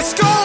Let's go!